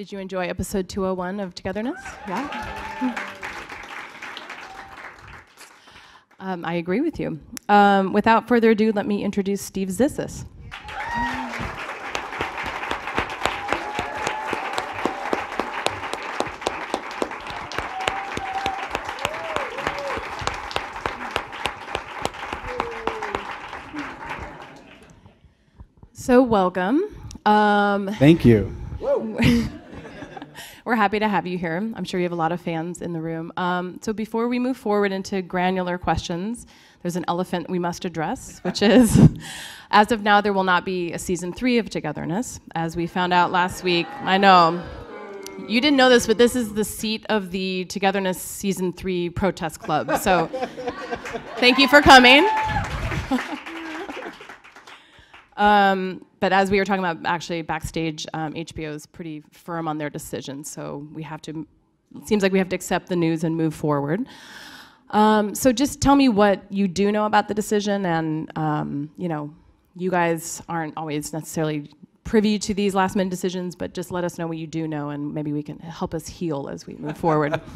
Did you enjoy episode 201 of Togetherness? Yeah? Um, I agree with you. Um, without further ado, let me introduce Steve Zissis. So, welcome. Um, Thank you. We're happy to have you here. I'm sure you have a lot of fans in the room. Um, so before we move forward into granular questions, there's an elephant we must address, which is, as of now, there will not be a season three of Togetherness, as we found out last week. I know. You didn't know this, but this is the seat of the Togetherness season three protest club. So thank you for coming. Um, but as we were talking about actually backstage, um, HBO is pretty firm on their decision, so we have to, it seems like we have to accept the news and move forward. Um, so just tell me what you do know about the decision, and um, you know, you guys aren't always necessarily privy to these last minute decisions, but just let us know what you do know, and maybe we can help us heal as we move forward.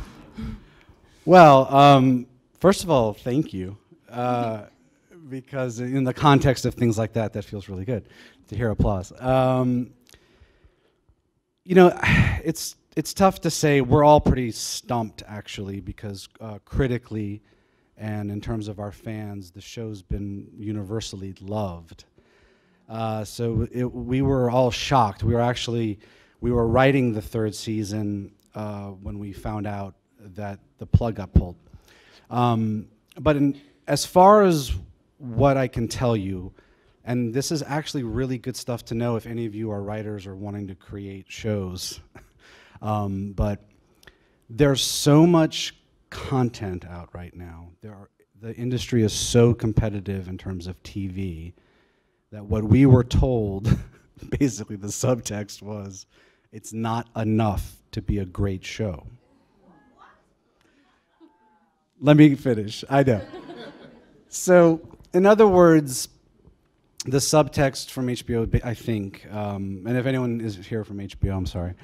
Well, um, first of all, thank you. Uh, because in the context of things like that, that feels really good to hear applause. Um, you know, it's it's tough to say. We're all pretty stumped actually, because uh, critically, and in terms of our fans, the show's been universally loved. Uh, so it, we were all shocked. We were actually we were writing the third season uh, when we found out that the plug got pulled. Um, but in, as far as what I can tell you, and this is actually really good stuff to know if any of you are writers or wanting to create shows. um, but there's so much content out right now. There are, the industry is so competitive in terms of TV that what we were told, basically the subtext was, it's not enough to be a great show. Let me finish. I know. so, in other words, the subtext from HBO, I think, um, and if anyone is here from HBO, I'm sorry.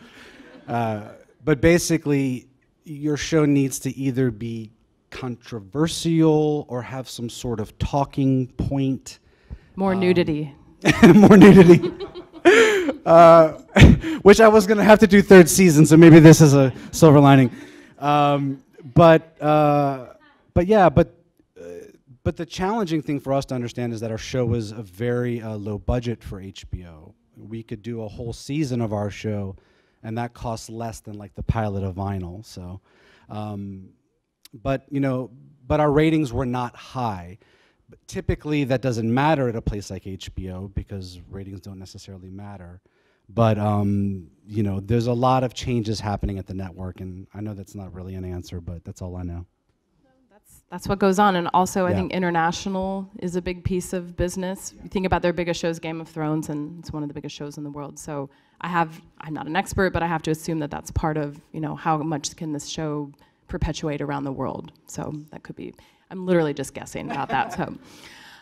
Uh, but basically, your show needs to either be controversial or have some sort of talking point. More um, nudity. more nudity. uh, which I was going to have to do third season, so maybe this is a silver lining. Um, but uh, but yeah, but but the challenging thing for us to understand is that our show was a very uh, low budget for HBO. We could do a whole season of our show, and that costs less than like the pilot of Vinyl. So, um, but you know, but our ratings were not high. But typically, that doesn't matter at a place like HBO because ratings don't necessarily matter. But um, you know, there's a lot of changes happening at the network, and I know that's not really an answer, but that's all I know. That's what goes on, and also I think international is a big piece of business. You think about their biggest shows, Game of Thrones, and it's one of the biggest shows in the world. So I have, I'm not an expert, but I have to assume that that's part of, you know, how much can this show perpetuate around the world. So that could be. I'm literally just guessing about that. So.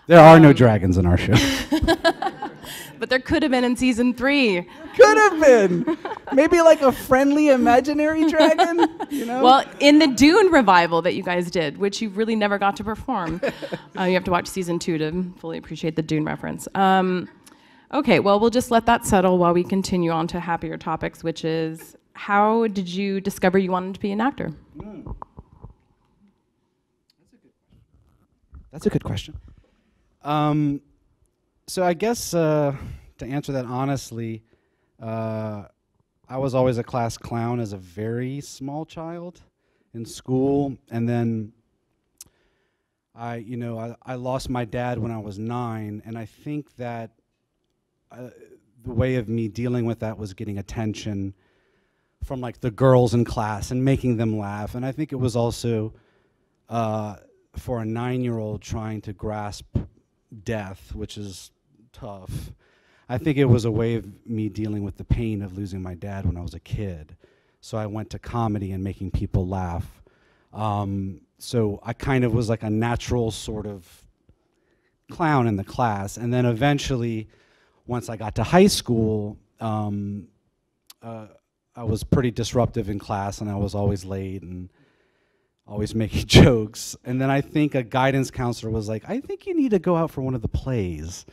There are um, no dragons in our show. but there could have been in season three. Could have been. Maybe like a friendly imaginary dragon, you know? Well, in the Dune revival that you guys did, which you really never got to perform, uh, you have to watch season two to fully appreciate the Dune reference. Um, okay, well, we'll just let that settle while we continue on to happier topics, which is how did you discover you wanted to be an actor? Mm. That's a good question. Um, so I guess uh, to answer that honestly, uh, I was always a class clown as a very small child in school, and then I, you know, I, I lost my dad when I was nine, and I think that uh, the way of me dealing with that was getting attention from like the girls in class and making them laugh, and I think it was also uh, for a nine-year-old trying to grasp death, which is tough. I think it was a way of me dealing with the pain of losing my dad when I was a kid. So I went to comedy and making people laugh. Um, so I kind of was like a natural sort of clown in the class. And then eventually, once I got to high school, um, uh, I was pretty disruptive in class, and I was always late and always making jokes. And then I think a guidance counselor was like, "I think you need to go out for one of the plays."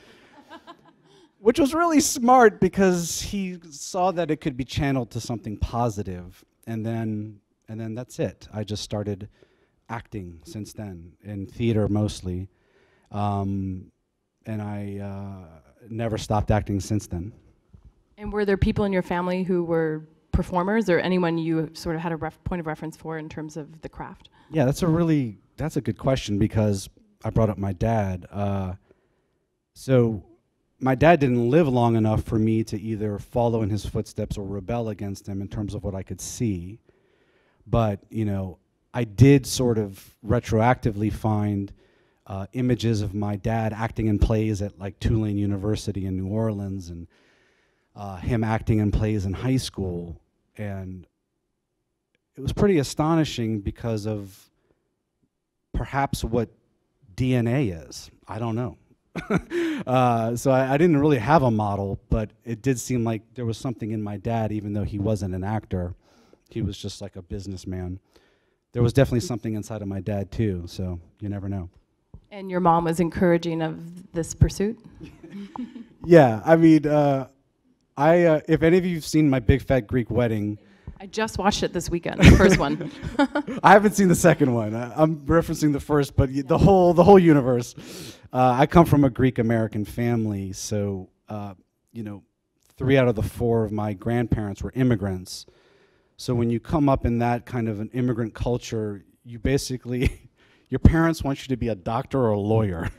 Which was really smart because he saw that it could be channeled to something positive, and then and then that's it. I just started acting since then in theater mostly, um, and I uh, never stopped acting since then. And were there people in your family who were performers, or anyone you sort of had a ref- point of reference for in terms of the craft? Yeah, that's a really that's a good question because I brought up my dad. Uh, so my dad didn't live long enough for me to either follow in his footsteps or rebel against him in terms of what I could see. But you know, I did sort of retroactively find uh, images of my dad acting in plays at like Tulane University in New Orleans and uh, him acting in plays in high school. And it was pretty astonishing because of perhaps what DNA is. I don't know. uh, so I, I, didn't really have a model, but it did seem like there was something in my dad, even though he wasn't an actor. He was just like a businessman. There was definitely something inside of my dad too. So you never know. And your mom was encouraging of this pursuit. yeah, I mean, uh, I uh, if any of you've seen my Big Fat Greek Wedding. I just watched it this weekend, the first one. I haven't seen the second one. I, am referencing the first, but the whole the whole universe. Uh, I come from a Greek American family, so uh, you know, three out of the four of my grandparents were immigrants. So when you come up in that kind of an immigrant culture, you basically your parents want you to be a doctor or a lawyer.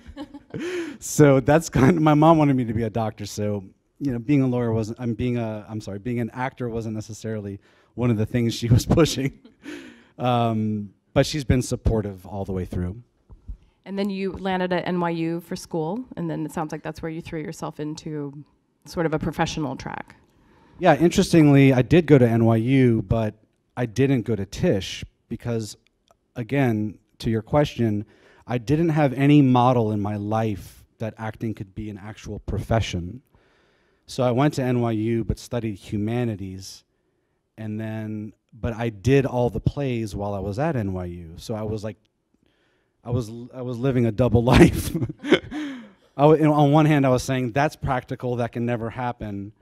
so that's kind of my mom wanted me to be a doctor, so you know, being a lawyer wasn't I'm being a I'm sorry, being an actor wasn't necessarily one of the things she was pushing. um, but she's been supportive all the way through. And then you landed at NYU for school, and then it sounds like that's where you threw yourself into sort of a professional track. Yeah, interestingly, I did go to NYU, but I didn't go to Tisch because, again, to your question, I didn't have any model in my life that acting could be an actual profession. So I went to NYU but studied humanities, and then but I did all the plays while I was at NYU. So I was like, I was I was living a double life. you know, on one hand, I was saying that's practical, that can never happen.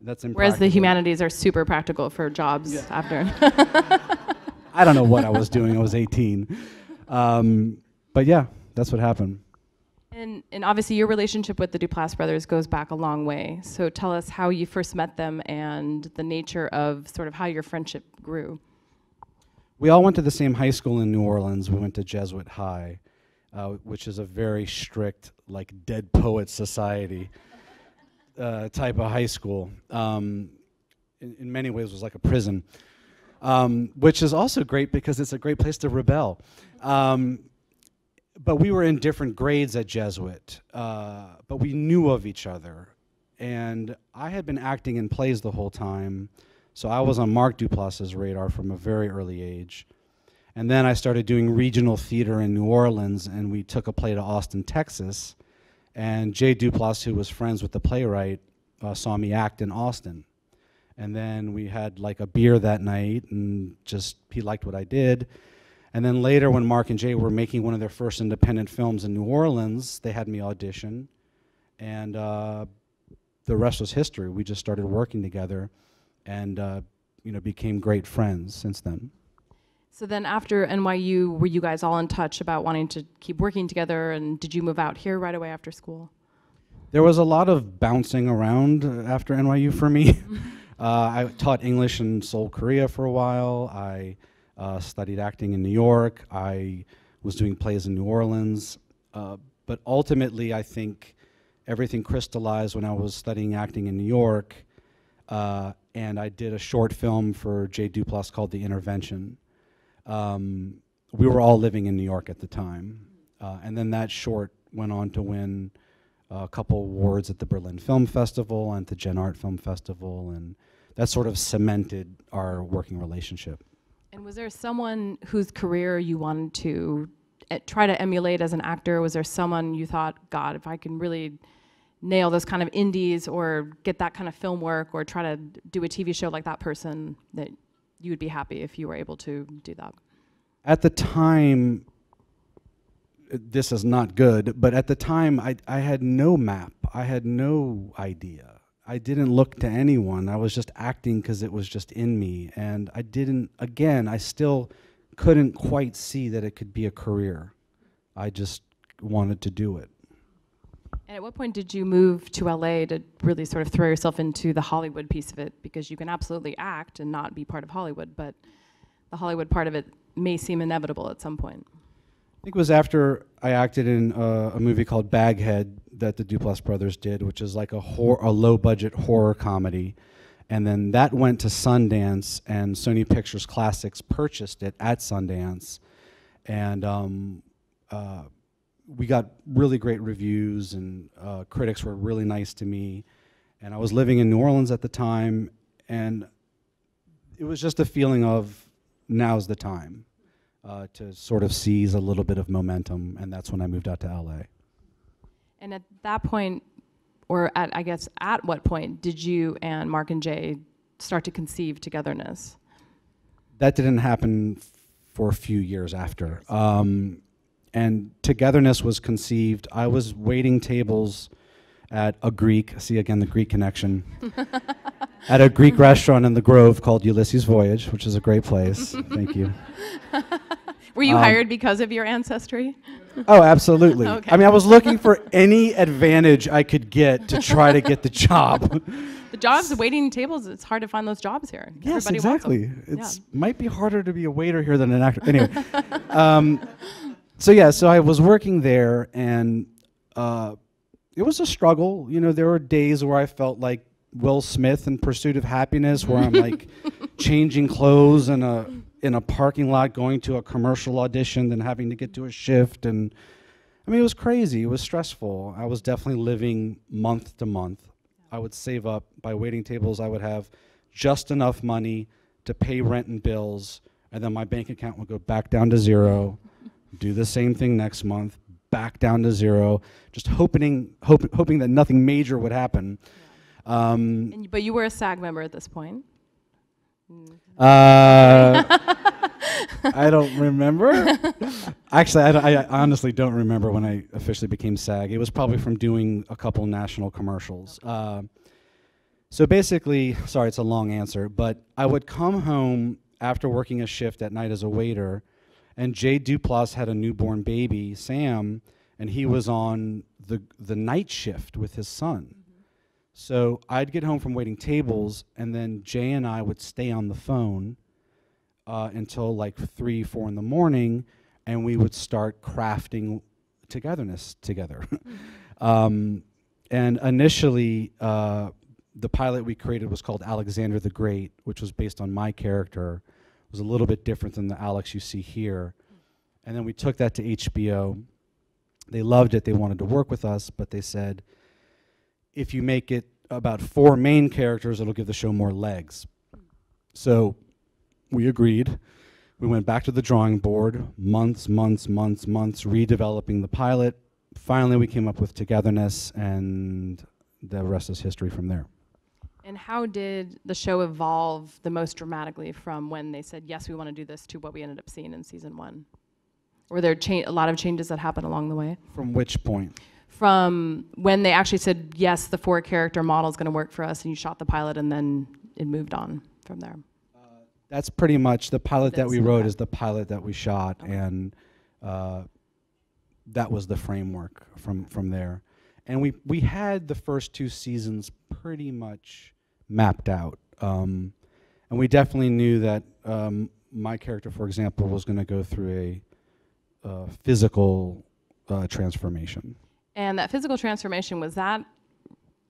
That's. Whereas the humanities are super practical for jobs yeah. after. I don't know what I was doing. I was 18. Um, but yeah, that's what happened. And, and obviously, your relationship with the Duplass brothers goes back a long way. So tell us how you first met them and the nature of sort of how your friendship grew. We all went to the same high school in New Orleans. We went to Jesuit High, uh, which is a very strict, like dead poet society uh, type of high school. Um, in, in, many ways, was like a prison, um, which is also great because it's a great place to rebel. Um, but we were in different grades at Jesuit, uh, but we knew of each other. And I had been acting in plays the whole time, so I was on Mark Duplass's radar from a very early age. And then I started doing regional theater in New Orleans, and we took a play to Austin, Texas. And Jay Duplass, who was friends with the playwright, uh, saw me act in Austin. And then we had like a beer that night, and just he liked what I did. And then later, when Mark and Jay were making one of their first independent films in New Orleans, they had me audition, and uh, the rest was history. We just started working together, and uh, you know became great friends since then. So then, after NYU, were you guys all in touch about wanting to keep working together? And did you move out here right away after school? There was a lot of bouncing around after NYU for me. uh, I taught English in Seoul, Korea for a while. I uh, studied acting in New York. I was doing plays in New Orleans. Uh, but ultimately, I think everything crystallized when I was studying acting in New York. Uh, and I did a short film for Jay Duplass called The Intervention. Um, we were all living in New York at the time. Uh, and then that short went on to win a couple awards at the Berlin Film Festival and the Gen Art Film Festival. And that sort of cemented our working relationship. And was there someone whose career you wanted to try to emulate as an actor? Was there someone you thought, God, if I can really nail those kind of indies or get that kind of film work or try to do a TV show like that person, that you would be happy if you were able to do that? At the time, this is not good, but at the time, I, I had no map. I had no idea. I didn't look to anyone. I was just acting because it was just in me. And I didn't, again, I still couldn't quite see that it could be a career. I just wanted to do it. And at what point did you move to LA to really sort of throw yourself into the Hollywood piece of it? Because you can absolutely act and not be part of Hollywood, but the Hollywood part of it may seem inevitable at some point. I think it was after I acted in uh, a movie called Baghead that the Duplass brothers did, which is like a, hor- a low budget horror comedy. And then that went to Sundance, and Sony Pictures Classics purchased it at Sundance. And um, uh, we got really great reviews, and uh, critics were really nice to me. And I was living in New Orleans at the time, and it was just a feeling of now's the time uh, to sort of seize a little bit of momentum, and that's when I moved out to LA. And at that point, or at I guess at what point did you and Mark and Jay start to conceive togetherness? That didn't happen for a few years after. Um, and togetherness was conceived. I was waiting tables at a Greek, see again the Greek connection, at a Greek restaurant in the Grove called Ulysses Voyage, which is a great place. Thank you. Were you Um, hired because of your ancestry? Oh, absolutely. Okay. I mean, I was looking for any advantage I could get to try to get the job. The jobs, waiting tables, it's hard to find those jobs here. yes, Everybody exactly. It's might be harder to be a waiter here than an actor. Anyway, um, so yeah, so I was working there, and uh, it was a struggle. You know, there were days where I felt like Will Smith in Pursuit of Happiness, where I'm like changing clothes in a in a parking lot, going to a commercial audition, then having to get to a shift, and I mean, it was crazy. It was stressful. I was definitely living month to month. I would save up by waiting tables. I would have just enough money to pay rent and bills, and then my bank account would go back down to zero. Do the same thing next month, back down to zero. Just hoping, hope, hoping that nothing major would happen. Um, And, but you were a SAG member at this point. uh, I don't remember. Actually, I, I honestly don't remember when I officially became SAG. It was probably from doing a couple national commercials. Uh, so basically, sorry, it's a long answer, but I would come home after working a shift at night as a waiter, and Jay Duplass had a newborn baby, Sam, and he was on the the night shift with his son. So I'd get home from waiting tables, and then Jay and I would stay on the phone uh, until like three, four in the morning, and we would start crafting togetherness together. um, and initially, uh, the pilot we created was called Alexander the Great, which was based on my character. Was a little bit different than the Alex you see here. And then we took that to HBO. They loved it. They wanted to work with us, but they said, if you make it about four main characters, it'll give the show more legs. So we agreed. We went back to the drawing board, months, months, months, months, redeveloping the pilot. Finally, we came up with togetherness, and the rest is history from there. And how did the show evolve the most dramatically from when they said, yes, we want to do this, to what we ended up seeing in season one? Were there cha- a lot of changes that happened along the way? From which point? From when they actually said, yes, the four character model is going to work for us, and you shot the pilot, and then it moved on from there. That's pretty much the pilot that we wrote okay. is the pilot that we shot, Okay. and uh, that was the framework from from there. And we we had the first two seasons pretty much mapped out, um, and we definitely knew that um, my character, for example, was going to go through a uh, physical uh, transformation. And that physical transformation, was that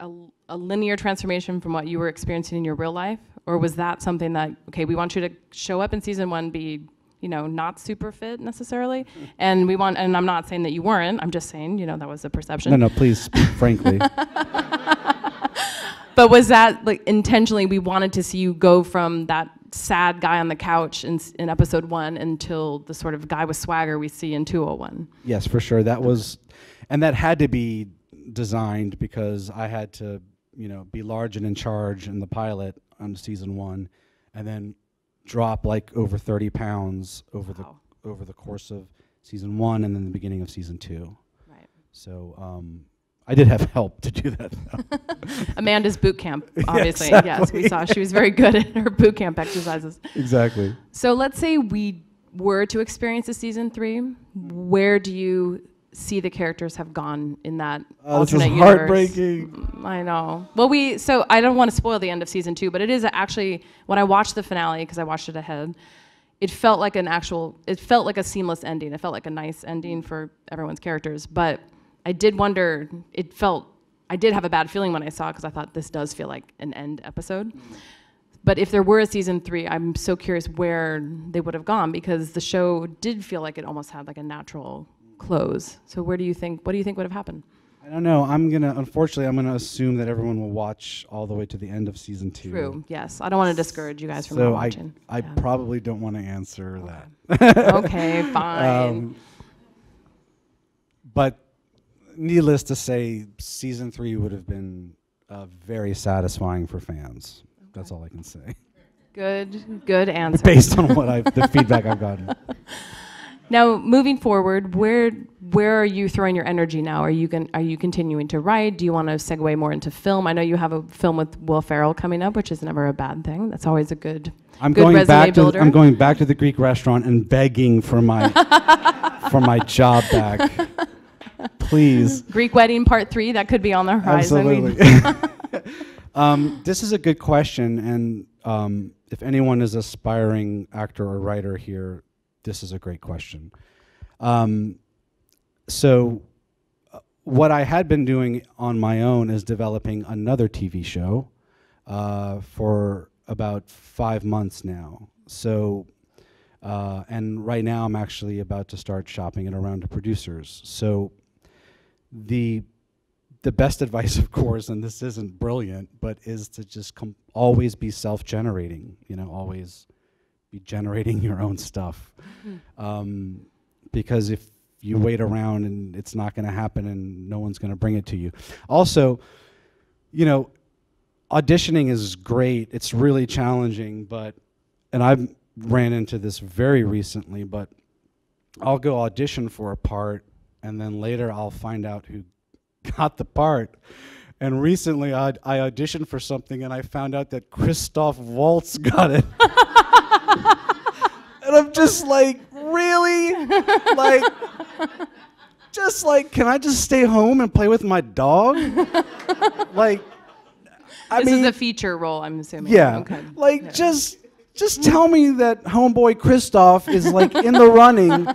a, a linear transformation from what you were experiencing in your real life? Or was that something that, okay, we want you to show up in season one, be, you know, not super fit necessarily? And we want, and I'm not saying that you weren't, I'm just saying, you know, that was the perception. No, no, please speak frankly. But was that like intentionally we wanted to see you go from that sad guy on the couch in, in episode one until the sort of guy with swagger we see in 201? Yes, for sure. That was, and that had to be designed because I had to, you know, be large and in charge in the pilot on season one, and then drop like over 30 pounds over Wow. the over the course of season one and then the beginning of season two. Right. So um, I did have help to do that. Amanda's boot camp, obviously. Yes, we saw she was very good at her boot camp exercises. exactly. So let's say we were to experience a season three. Where do you see the characters have gone in that Oh, this is alternate universe? heartbreaking. I know. Well, we so I don't want to spoil the end of season two, but it is actually when I watched the finale because I watched it ahead. It felt like an actual. It felt like a seamless ending. It felt like a nice ending for everyone's characters. But I did wonder. It felt. I did have a bad feeling when I saw it because I thought this does feel like an end episode. But if there were a season three, I'm so curious where they would have gone because the show did feel like it almost had like a natural close. So where do you think? What do you think would have happened? I don't know. I'm gonna unfortunately I'm gonna assume that everyone will watch all the way to the end of season two. True. Yes. I don't want to discourage you guys from so not I watching. I Yeah. probably don't want to answer that. okay. Fine. Um, but needless to say, season three would have been uh, very satisfying for fans. That's all I can say, good. Good answer. based on what I've the feedback I've gotten. Now, moving forward, where where are you throwing your energy now? Are you going are you continuing to write? Do you want to segue more into film? I know you have a film with Will Ferrell coming up, which is never a bad thing. That's always a good. I'm Good going resume back to builder. I'm going back to the Greek restaurant and begging for my for my job back. Please. Greek wedding part three that could be on the horizon. Absolutely. um, this is a good question, and um, if anyone is aspiring actor or writer here, this is a great question. Um, so, uh, what I had been doing on my own is developing another TV show uh, for about five months now. So, uh, and right now I'm actually about to start shopping it around to producers. So, the the best advice, of course, and this isn't brilliant, but is to just com- always be self-generating. You know, always be generating your own stuff, um, because if you wait around and it's not going to happen and no one's going to bring it to you. Also, you know, auditioning is great. It's really challenging, but and I've ran into this very recently, but I'll go audition for a part and then later I'll find out who got the part. And recently I, I auditioned for something and I found out that Christoph Waltz got it. and I'm just like, really? like, just like, can I just stay home and play with my dog? like, I this mean, is a feature role, I'm assuming. yeah. Okay. Like Yeah. just just tell me that homeboy Christoph is like in the running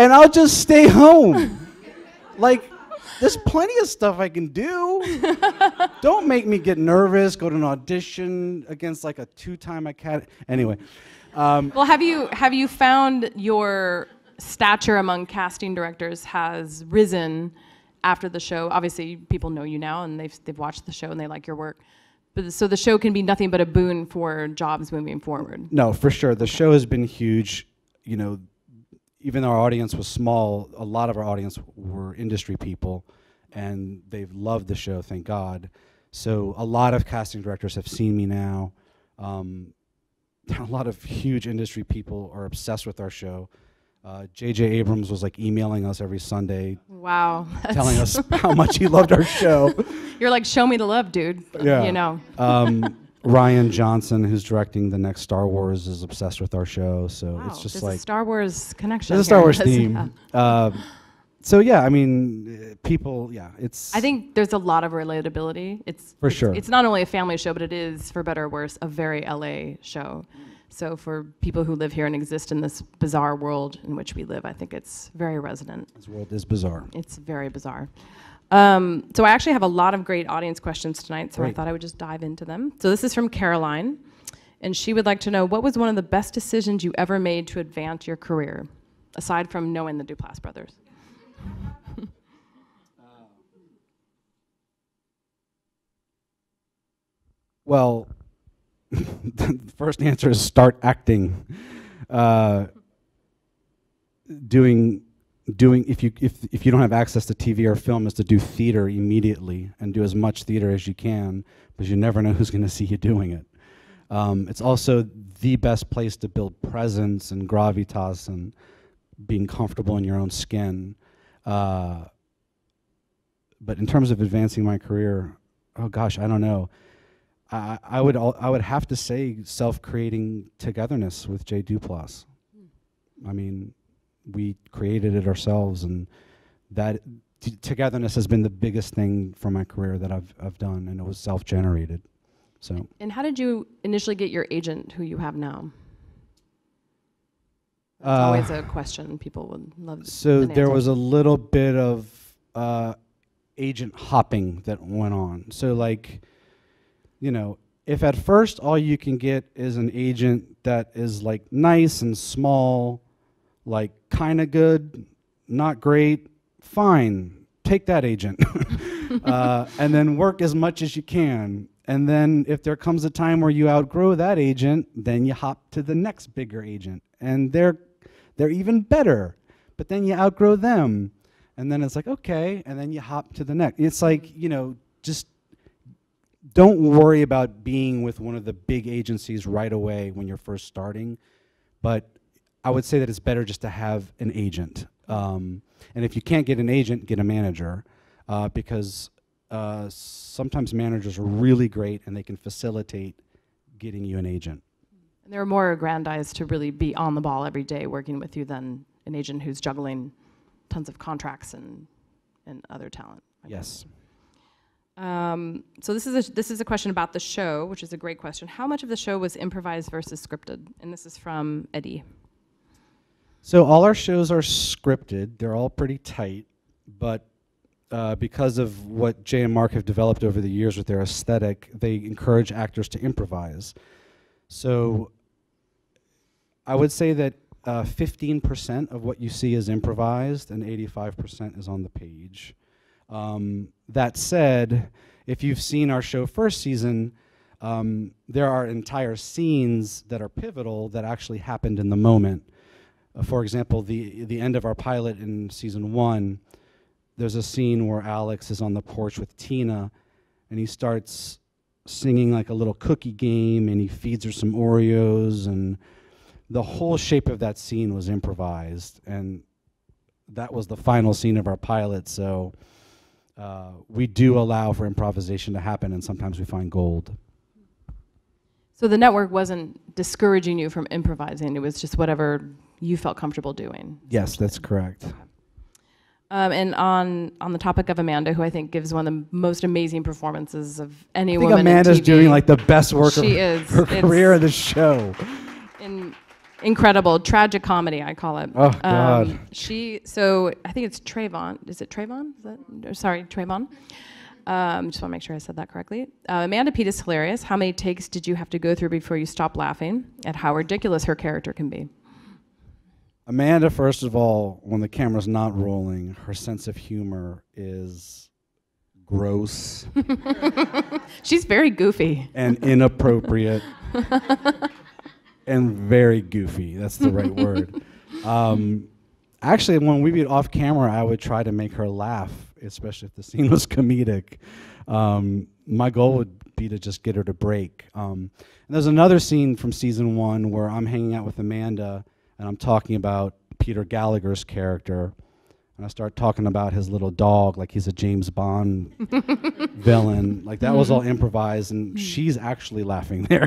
and I'll just stay home. Like there's plenty of stuff I can do. Don't make me get nervous, go to an audition against like a two-time academy. Anyway, um, Well, have you have you found your stature among casting directors has risen after the show? Obviously, people know you now and they've they've watched the show and they like your work. But so the show can be nothing but a boon for jobs moving forward. No, for sure. The show has been huge. You know, even though our audience was small, a lot of our audience were industry people, and they've loved the show. Thank God. So a lot of casting directors have seen me now. Um, a lot of huge industry people are obsessed with our show. Uh, J.J. Abrams was like emailing us every Sunday, Wow. telling us how much he loved our show. You're like, show me the love, dude. Yeah. You know. Um, Rian Johnson, who's directing the next Star Wars, is obsessed with our show. So Wow. it's just like a Star Wars connection. There's a Star. Wars theme. yeah. Uh, so yeah, I mean, people, yeah, it's. I think there's a lot of relatability. It's For it's- sure. It's not only a family show, but it is, for better or worse, a very LA show. So for people who live here and exist in this bizarre world in which we live, I think it's very resonant. this world is bizarre. It's very bizarre. Um, so I actually have a lot of great audience questions tonight, so I thought I would just dive into them. So this is from Caroline, and she would like to know what was one of the best decisions you ever made to advance your career, aside from knowing the Duplass brothers. Well, the first answer is start acting. Uh, doing doing if you if if you don't have access to TV or film is to do theater immediately and do as much theater as you can because you never know who's going to see you doing it. Um, it's also the best place to build presence and gravitas and being comfortable in your own skin. Uh, but in terms of advancing my career, oh gosh, I don't know. I, I would al- I would have to say self-creating togetherness with Jay Duplass. I mean, we created it ourselves, and that t- togetherness has been the biggest thing for my career that I've I've done, and it was self-generated. So And how did you initially get your agent, who you have now? That's Uh, always a question people would love. So an there was a little bit of uh, agent hopping that went on. So like, you know, if at first all you can get is an agent that is like nice and small, like kind of good, not great, fine, take that agent, uh, and then work as much as you can. And then if there comes a time where you outgrow that agent, then you hop to the next bigger agent, and they're they're even better. But then you outgrow them, and then it's like okay, and then you hop to the next. It's like you know, just don't worry about being with one of the big agencies right away when you're first starting. But I would say that it's better just to have an agent. Um, and if you can't get an agent, get a manager, uh, because uh, sometimes managers are really great and they can facilitate getting you an agent. And they're more aggrandized to really be on the ball every day working with you than an agent who's juggling tons of contracts and, and other talent. I. Yes. Um, so this is a, this is a question about the show, which is a great question. How much of the show was improvised versus scripted? And this is from Eddie. So all our shows are scripted. They're all pretty tight, but uh, because of what Jay and Mark have developed over the years with their aesthetic, they encourage actors to improvise. So I would say that uh, 15% of what you see is improvised and 85% is on the page. Um, that said, if you've seen our show first season, um, there are entire scenes that are pivotal that actually happened in the moment. Uh, for example, the the end of our pilot in season one, there's a scene where Alex is on the porch with Tina, and he starts singing like a little cookie game, and he feeds her some Oreos, and the whole shape of that scene was improvised, and that was the final scene of our pilot. So uh, we do allow for improvisation to happen, and sometimes we find gold. So the network wasn't discouraging you from improvising. It was just whatever you felt comfortable doing. Yes, that's correct. Um, and on on the topic of Amanda, who I think gives one of the most amazing performances of any I think woman Amanda's doing like the best work She of is. her It's- career in the show. in, incredible tragic comedy I call it. Oh, God. Um, she so I think it's Trayvon. Is it Trayvon? Is that sorry Trayvon? Um, just want to make sure I said that correctly. Uh, Amanda Peet is hilarious. How many takes did you have to go through before you stopped laughing at how ridiculous her character can be? Amanda, first of all, when the camera's not rolling, her sense of humor is gross She's very goofy. and inappropriate and very goofy. That's the right word. Um, actually, when we be off camera, I would try to make her laugh, especially if the scene was comedic. Um, my goal would be to just get her to break. Um, and there's another scene from season one where I'm hanging out with Amanda and I'm talking about Peter Gallagher's character. And I start talking about his little dog like he's a James Bond villain. Like that was all improvised, and she's actually laughing there.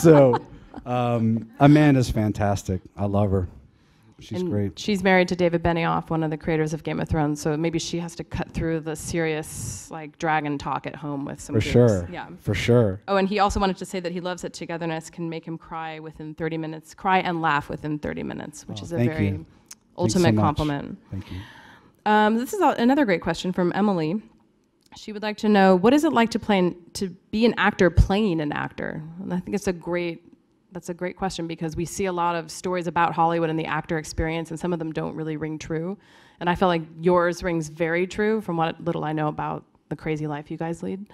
so um, Amanda's fantastic. I love her. She's And great. She's married to David Benioff, one of the creators of Game of Thrones. So maybe she has to cut through the serious like dragon talk at home with some For goofs. sure. Yeah. For sure. Oh, and he also wanted to say that he loves that togetherness can make him cry within 30 minutes, cry and laugh within 30 minutes, which Oh, is a very you. ultimate much. compliment. Thank you. Um, this is a- another great question from Emily. She would like to know what is it like to play an, to be an actor playing an actor. And I think it's a great that's a great question because we see a lot of stories about Hollywood and the actor experience, and some of them don't really ring true. And I feel like yours rings very true from what little I know about the crazy life you guys lead.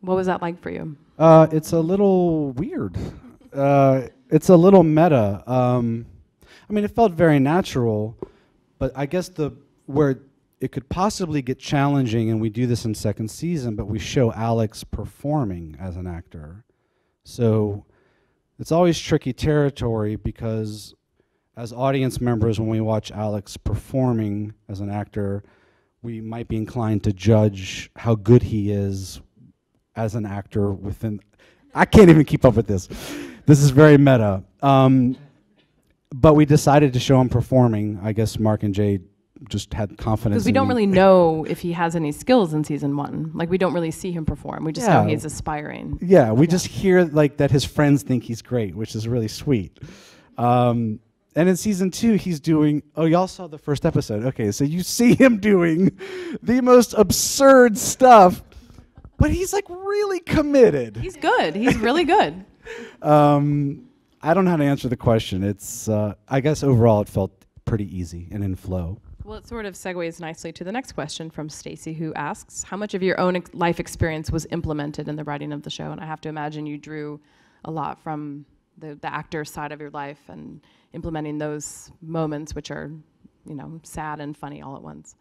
What was that like for you? Uh, it's a little weird. Uh, it's a little meta. Um, I mean, it felt very natural, But I guess the where it could possibly get challenging, and we do this in second season, but we show Alex performing as an actor. So it's always tricky territory because as audience members, when we watch Alex performing as an actor, we might be inclined to judge how good he is as an actor within. I can't even keep up with this. This is very meta. Um, but we decided to show him performing. I guess Mark and Jay just had confidence. Because we don't really know if he has any skills in season one. Like we don't really see him perform. We just know he's aspiring. Yeah, we just hear like that his friends think he's great, which is really sweet. Um, and in season two, he's doing. Oh, y'all saw the first episode. Okay, so you see him doing the most absurd stuff, but he's like really committed. He's good. He's really good. Um, I don't know how to answer the question. It's. Uh, I guess overall, it felt pretty easy and in flow. Well, it sort of segues nicely to the next question from Stacy, who asks, "How much of your own ex- life experience was implemented in the writing of the show?" And I have to imagine you drew a lot from the, the actor side of your life and implementing those moments, which are, you know, sad and funny all at once.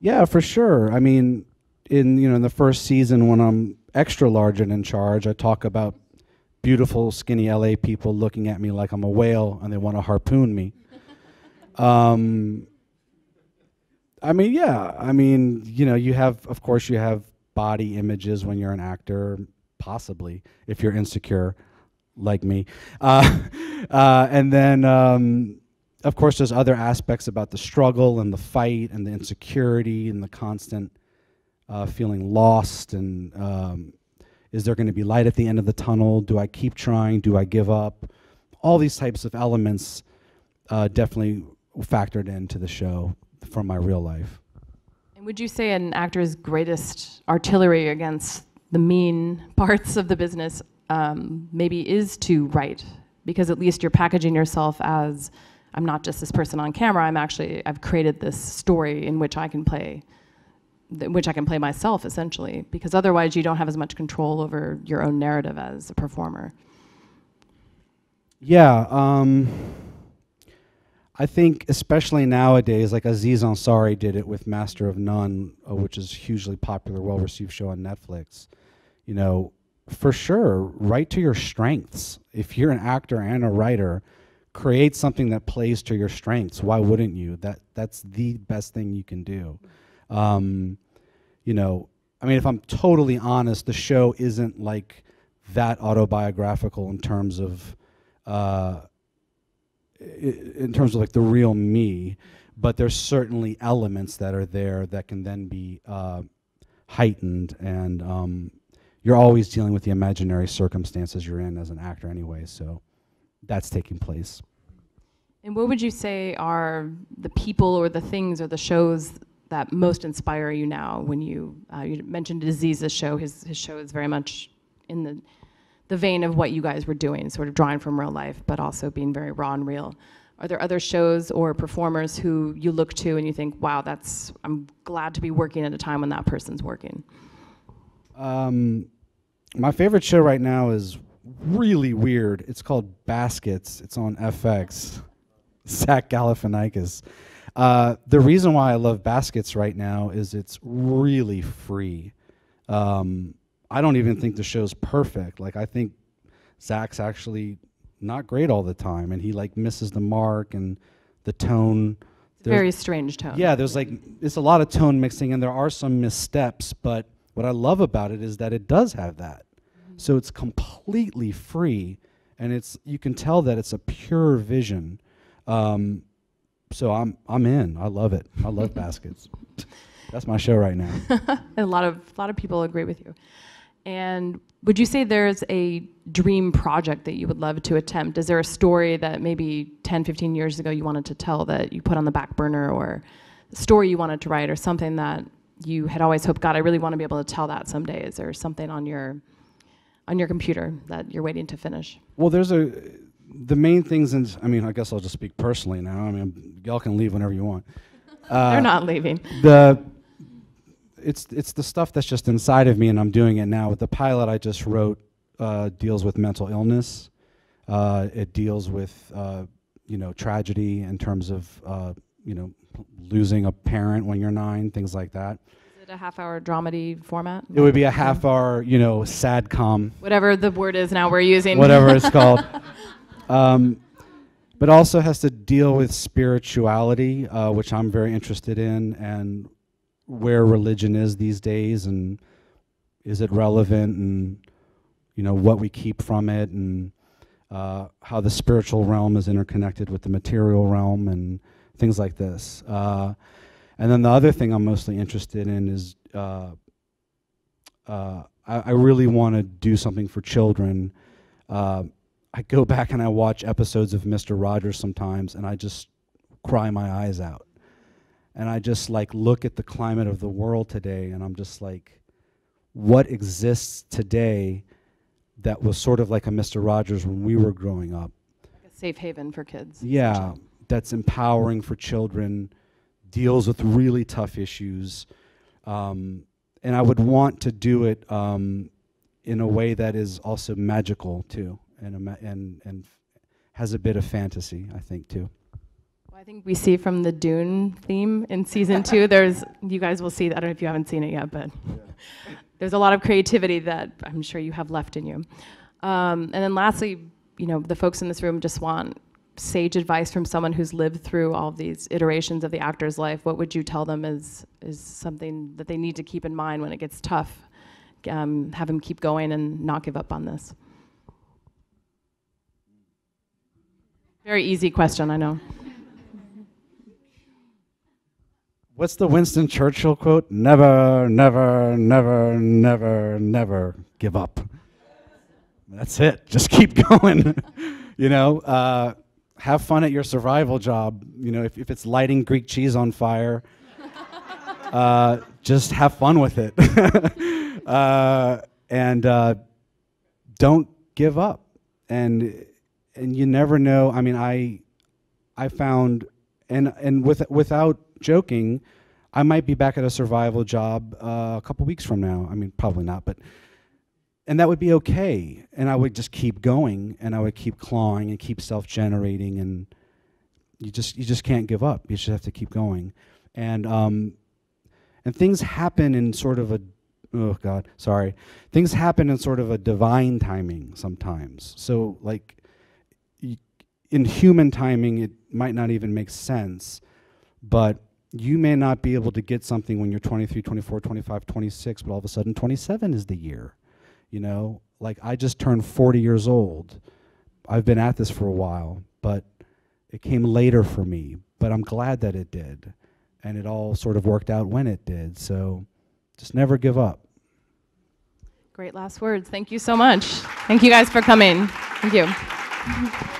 Yeah, for sure. I mean, in you know in the first season when I'm extra large and in charge, I talk about beautiful skinny LA people looking at me like I'm a whale and they want to harpoon me. um, I mean, yeah. I mean, you know, you have of course you have body images when you're an actor, possibly if you're insecure like me. Uh, uh, and then um, of course, there's other aspects about the struggle and the fight and the insecurity and the constant uh, feeling lost. And um, is there going to be light at the end of the tunnel? Do I keep trying? Do I give up? All these types of elements uh, definitely factored into the show from my real life. And would you say an actor's greatest artillery against the mean parts of the business um, maybe is to write? Because at least you're packaging yourself as I'm not just this person on camera. I'm actually I've created this story in which I can play, which I can play myself essentially. Because otherwise, you don't have as much control over your own narrative as a performer. Yeah, um, I think especially nowadays, like Aziz Ansari did it with Master of None, uh, which is a hugely popular, well-received show on Netflix. You know, for sure, write to your strengths. If you're an actor and a writer, create something that plays to your strengths. Why wouldn't you? That that's the best thing you can do. Um, you know, I mean, if I'm totally honest, the show isn't like that autobiographical in terms of uh, in terms of like the real me, but there's certainly elements that are there that can then be uh, heightened, and um, you're always dealing with the imaginary circumstances you're in as an actor anyway. So that's taking place. And what would you say are the people or the things or the shows that most inspire you now? When you uh, you mentioned Aziz's show, his his show is very much in the the vein of what you guys were doing, sort of drawing from real life, but also being very raw and real. Are there other shows or performers who you look to and you think, wow, that's I'm glad to be working at a time when that person's working? Um, my favorite show right now is really weird. It's called Baskets. It's on FX. Zach Galifianakis. Uh, the reason why I love Baskets right now is it's really free. Um, I don't even think the show's perfect. Like I think Zach's actually not great all the time, and he like misses the mark and the tone. Very strange tone. yeah, there's like it's a lot of tone mixing, and there are some missteps. But what I love about it is that it does have that. So it's completely free, and it's you can tell that it's a pure vision. Um, so I'm I'm in. I love it. I love baskets. That's my show right now. A lot of a lot of people agree with you. And would you say there's a dream project that you would love to attempt? Is there a story that maybe 10, 15 years ago you wanted to tell that you put on the back burner or a story you wanted to write or something that you had always hoped, God, I really want to be able to tell that someday? Is there something on your on your computer that you're waiting to finish? Well, there's a the main things, and I mean, I guess I'll just speak personally now. I mean, y'all can leave whenever you want. Uh, They're not leaving. the it's it's the stuff that's just inside of me and i'm doing it now with the pilot i just wrote uh, deals with mental illness uh, it deals with uh, you know tragedy in terms of uh, you know, losing a parent when you're nine, things like that it a half-hour dramedy format? It would be a half hour, you know, sadcom, Whatever the word is now we're using. whatever it's called. Um, but also has to deal with spirituality, uh, which I'm very interested in, and where religion is these days, and is it relevant, and you know what we keep from it, and uh, how the spiritual realm is interconnected with the material realm, and things like this. Uh, and then the other thing I'm mostly interested in is uh, uh, I, I really want to do something for children. Uh, I go back and I watch episodes of Mr. Rogers sometimes, and I just cry my eyes out. And I just like look at the climate of the world today, and I'm just like, what exists today that was sort of like a Mr. Rogers when we were growing up? Like a safe haven for kids. Yeah, that's empowering for children, deals with really tough issues. Um, and I would want to do it um, in a way that is also magical too, and, and, and f- has a bit of fantasy, I think, too. I think we see from the Dune theme in season two, there's, you guys will see, I don't know if you haven't seen it yet, but there's a lot of creativity that I'm sure you have left in you. Um, and then lastly, you know, the folks in this room just want sage advice from someone who's lived through all these iterations of the actor's life. What would you tell them is, is something that they need to keep in mind when it gets tough? Um, have them keep going and not give up on this. Very easy question, I know. What's the Winston Churchill quote? Never, never, never, never, never give up. That's it. Just keep going. you know, uh, have fun at your survival job. You know, if, if it's lighting Greek cheese on fire, uh, just have fun with it. uh, and uh, don't give up. And and you never know. I mean, I I found and and with without joking, I might be back at a survival job uh, a couple weeks from now. I mean, probably not, but and that would be okay. And I would just keep going, and I would keep clawing and keep self-generating, and you just you just can't give up. You just have to keep going, and um, and things happen in sort of a oh god, sorry, things happen in sort of a divine timing sometimes. So like in human timing, it might not even make sense, but you may not be able to get something when you're 23, 24, 25, 26, but all of a sudden 27 is the year. You know, like I just turned 40 years old. I've been at this for a while, but it came later for me. But I'm glad that it did. And it all sort of worked out when it did. So just never give up. Great last words. Thank you so much. Thank you guys for coming. Thank you.